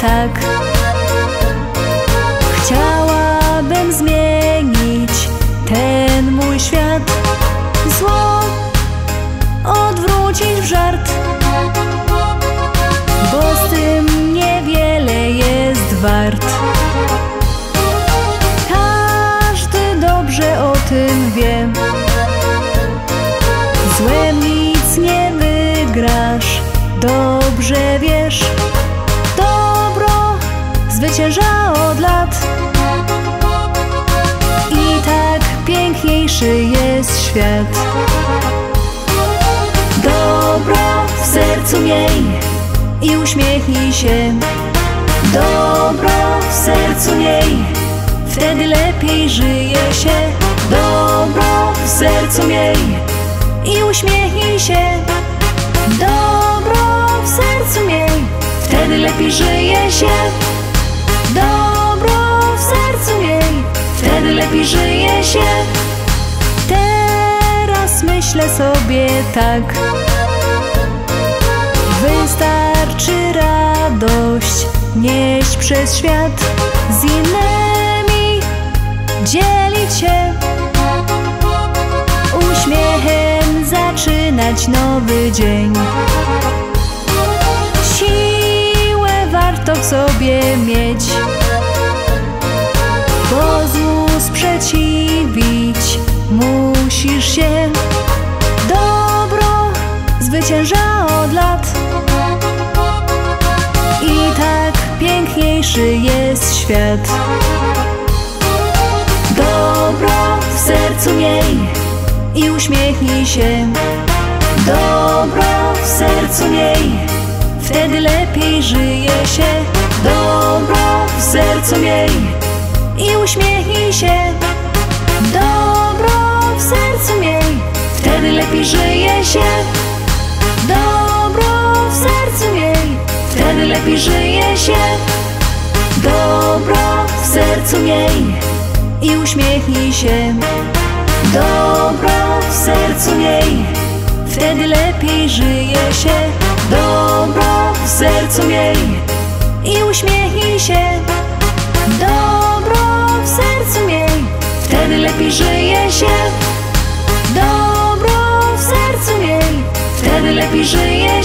tak. Chciałabym zmienić ten mój świat. Zło odwrócić w żart. Bo z tym niewiele jest wart. Każdy dobrze o tym wie. Złem nic nie wygrasz. Dobrze wiesz zwycięża od lat. I tak piękniejszy jest świat. Dobro w sercu miej I uśmiechnij się. Dobro w sercu miej Wtedy lepiej żyje się. Dobro w sercu miej I uśmiechnij się. Dobro w sercu miej Wtedy lepiej żyje się Żyje się. Teraz myślę sobie tak. Wystarczy radość Nieść przez świat. Z innymi dzielić się. Uśmiechem zaczynać nowy dzień sprzeciwić musisz się Dobro zwycięża od lat. I tak piękniejszy jest świat. Dobro w sercu miej i uśmiechnij się. Dobro w sercu miej Wtedy lepiej żyje się. Dobro w sercu miej I uśmiechnij się I uśmiechnij się. Dobro w sercu miej Wtedy lepiej żyje się. Dobro w sercu miej I uśmiechnij się. Dobro w sercu miej Wtedy lepiej żyje się. Dobro w sercu miej Wtedy lepiej żyje